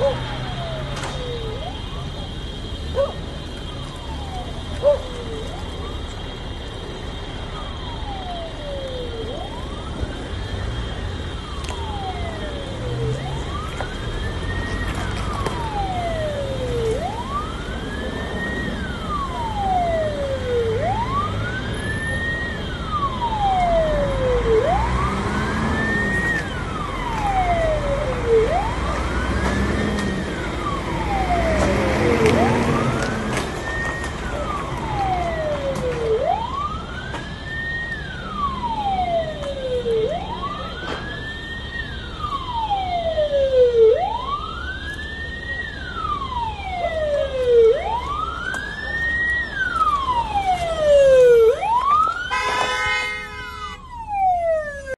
哦。